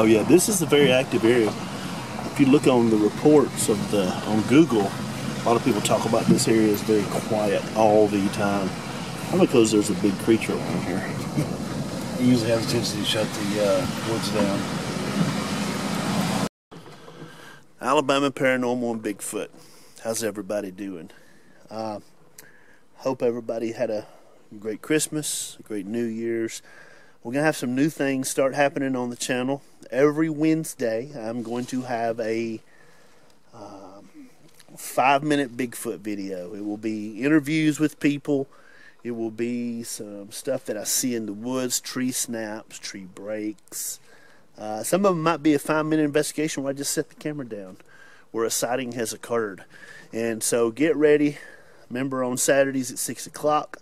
Oh yeah, this is a very active area. If you look on the reports of the on Google, a lot of people talk about this area is very quiet all the time. Probably because there's a big creature around here. He usually has a tendency to shut the uh, woods down. Alabama Paranormal and Bigfoot. How's everybody doing? Uh, hope everybody had a great Christmas, a great New Year's. We're going to have some new things start happening on the channel. Every Wednesday, I'm going to have a um, five minute Bigfoot video. It will be interviews with people. It will be some stuff that I see in the woods, tree snaps, tree breaks, uh, some of them might be a five minute investigation where I just set the camera down where a sighting has occurred. And so get ready. Remember on Saturdays at 6 o'clock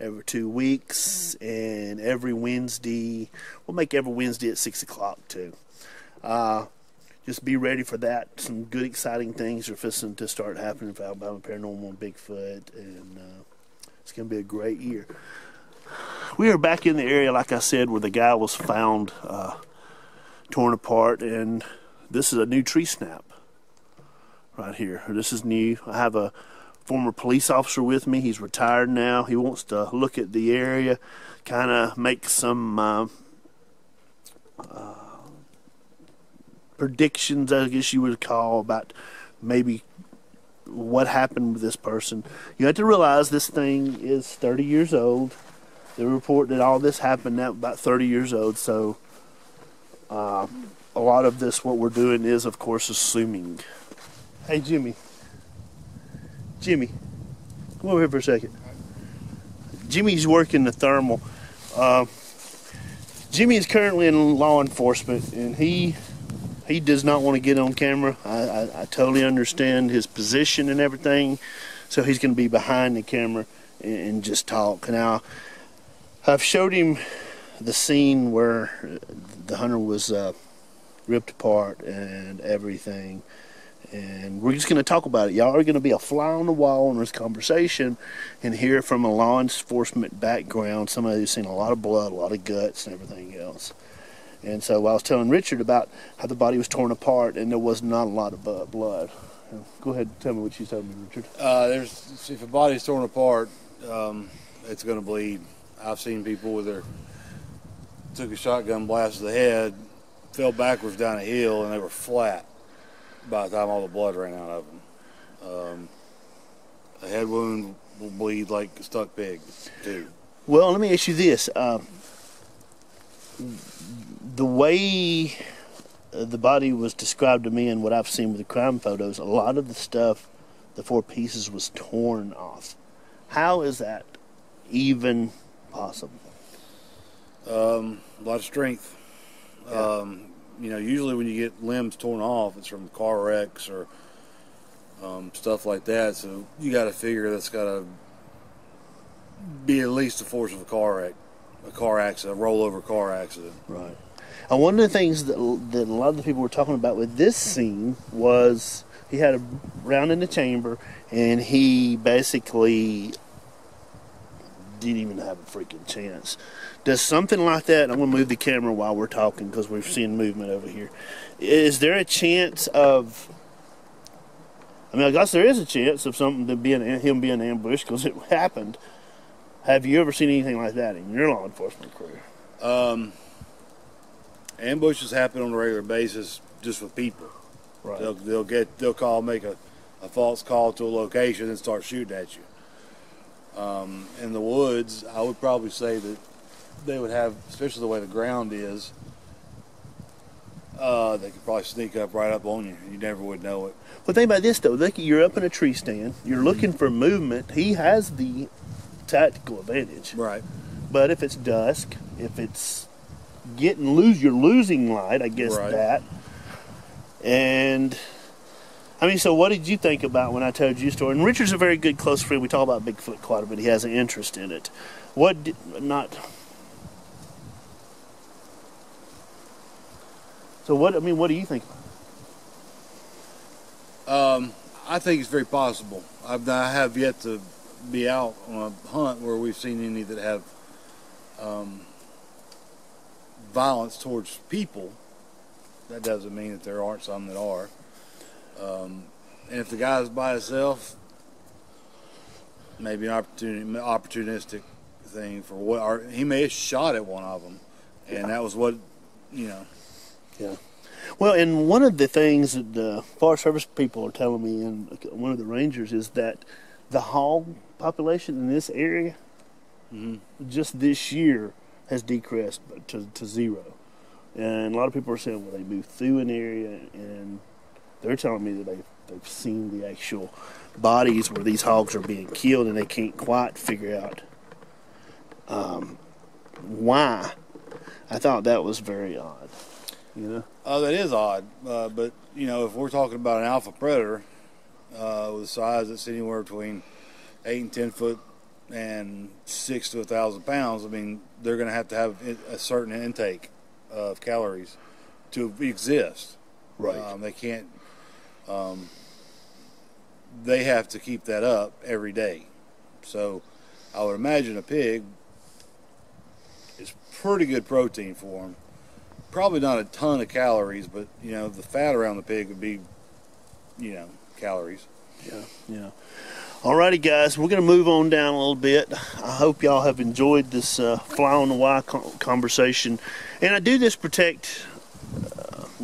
every two weeks and every Wednesday. We'll make every Wednesday at 6 o'clock too. Uh, just be ready for that. Some good, exciting things are fixing to start happening for Alabama Paranormal and Bigfoot, and uh, it's going to be a great year. We are back in the area, like I said, where the guy was found uh, torn apart, and this is a new tree snap right here. This is new. I have a former police officer with me. He's retired now. He wants to look at the area, kind of make some uh, uh, predictions, I guess you would call, about maybe what happened with this person. You have to realize this thing is 30 years old. They report that all this happened now about 30 years old, so uh, a lot of this, what we're doing is, of course, assuming. Hey, Jimmy. Jimmy, come over here for a second. Jimmy's working the thermal. Uh, Jimmy is currently in law enforcement, and he he does not want to get on camera. I, I, I totally understand his position and everything, so he's going to be behind the camera and, and just talk. Now, I've showed him the scene where the hunter was uh, ripped apart and everything. And we're just going to talk about it. Y'all are going to be a fly on the wall in this conversation and hear from a law enforcement background, somebody who's seen a lot of blood, a lot of guts, and everything else. And so I was telling Richard about how the body was torn apart and there was not a lot of blood. Go ahead, tell me what you told me, Richard. Uh, there's if a body's torn apart, um, it's going to bleed. I've seen people with their took a shotgun blast to the head, fell backwards down a hill, and they were flat by the time all the blood ran out of them. Um, a head wound will bleed like a stuck pig, too. Well, let me ask you this. Uh, the way the body was described to me and what I've seen with the crime photos, a lot of the stuff, the four pieces, was torn off. How is that even possible? Um, a lot of strength. Yeah. Um, you know, usually when you get limbs torn off, it's from car wrecks or um, stuff like that. So you got to figure that's got to be at least the force of a car wreck, a car accident, a rollover car accident. Right. And one of the things that, that a lot of the people were talking about with this scene was he had a round in the chamber and he basically didn't even have a freaking chance. Does something like that? I'm going to move the camera while we're talking because we're seeing movement over here. Is there a chance of? I mean, I guess there is a chance of something to being him being ambushed because it happened. Have you ever seen anything like that in your law enforcement career? Um, ambushes happen on a regular basis just with people. Right. They'll, they'll get they'll call make a, a false call to a location and start shooting at you. Um, in the woods, I would probably say that they would have, especially the way the ground is, uh, they could probably sneak up right up on you. You never would know it. Well, think about this though. Look, you're up in a tree stand. You're looking for movement. He has the tactical advantage. Right. But if it's dusk, if it's getting lose, you're losing light. I guess right. that. And I mean, so what did you think about when I told you story? And Richard's a very good close friend. We talk about Bigfoot quite a bit. He has an interest in it. What did, not? So what? I mean, what do you think? Um, I think it's very possible. I've, I have yet to be out on a hunt where we've seen any that have um, violence towards people that doesn't mean that there aren't some that are. Um, and if the guy's by himself, maybe an opportunity, opportunistic thing for what or he may have shot at one of them, and Yeah. that was what you know. Yeah. Well, and one of the things that the Forest Service people are telling me, and one of the rangers, is that the hog population in this area Mhm. just this year has decreased to, to zero. And a lot of people are saying, well, they moved through an area, and they're telling me that they've, they've seen the actual bodies where these hogs are being killed, and they can't quite figure out um, why. I thought that was very odd. You know? Oh, that is odd. Uh, but you know, if we're talking about an alpha predator uh, with a size that's anywhere between eight and ten foot and six to a thousand pounds, I mean, they're going to have to have a certain intake of calories to exist. Um, they can't. Um, they have to keep that up every day. So, I would imagine a pig is pretty good protein for them. Probably not a ton of calories, but you know the fat around the pig would be, you know, calories. Yeah, yeah. Alrighty, guys, we're going to move on down a little bit. I hope y'all have enjoyed this uh, fly on the wire conversation. And I do this protect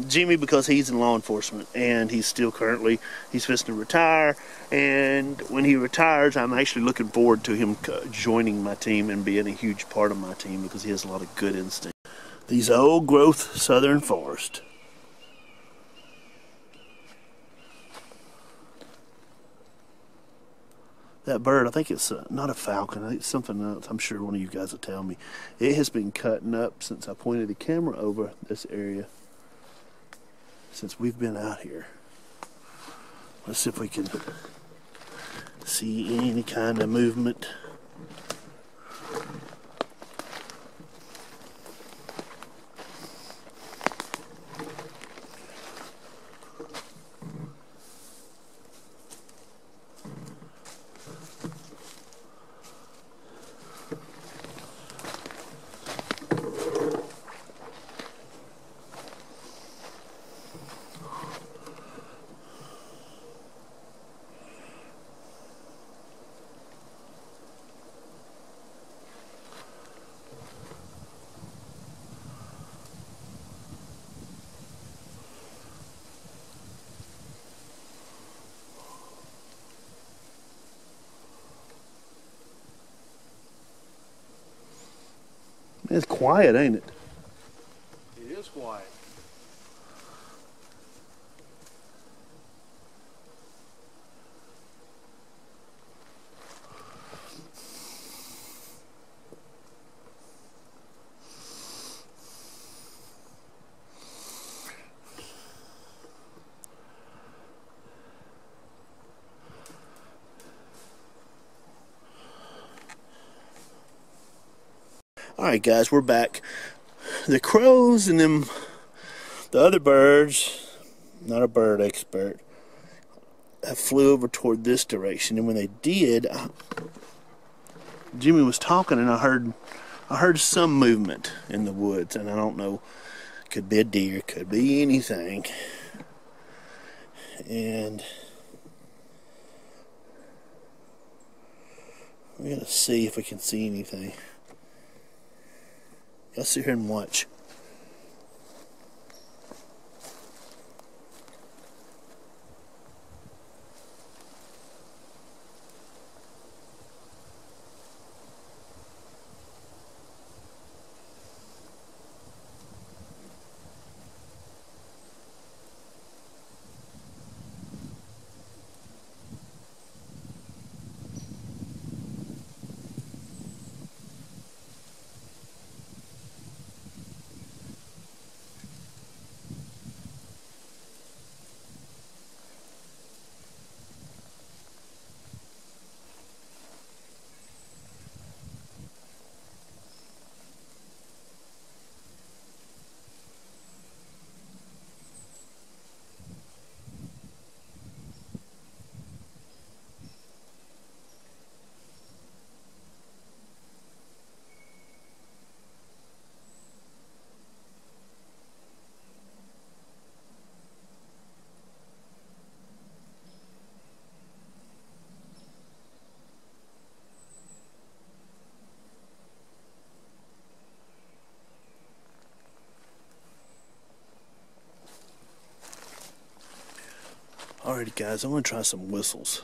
Jimmy because he's in law enforcement and he's still currently he's fixing to retire. And when he retires, I'm actually looking forward to him joining my team and being a huge part of my team because he has a lot of good instinct. These old growth southern forest. that bird, I think it's uh, not a falcon. It's something else. I'm sure one of you guys will tell me. It has been cutting up since I pointed the camera over this area. Since we've been out here. Let's see if we can see any kind of movement. It's quiet, ain't it? All right, guys, we're back. The crows and them, the other birds, not a bird expert, flew over toward this direction. And when they did, I, Jimmy was talking, and I heard, I heard some movement in the woods, and I don't know, could be a deer, could be anything, and. We're gonna see if we can see anything. Let's sit here and watch. Alrighty, guys, I'm going to try some whistles.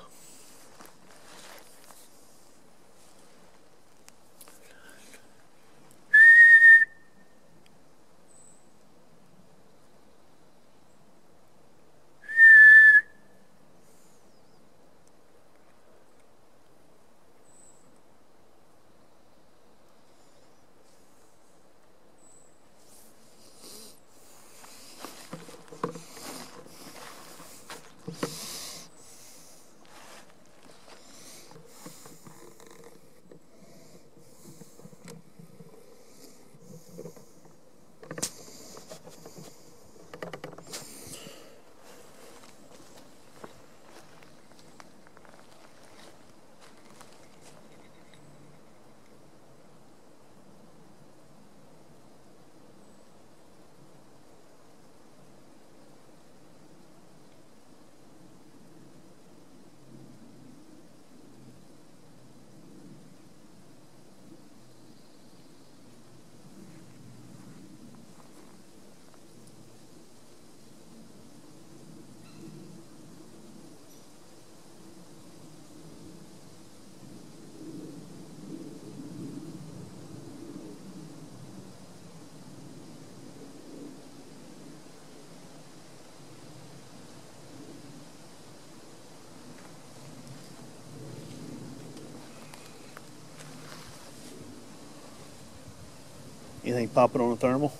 Anything popping on the thermal?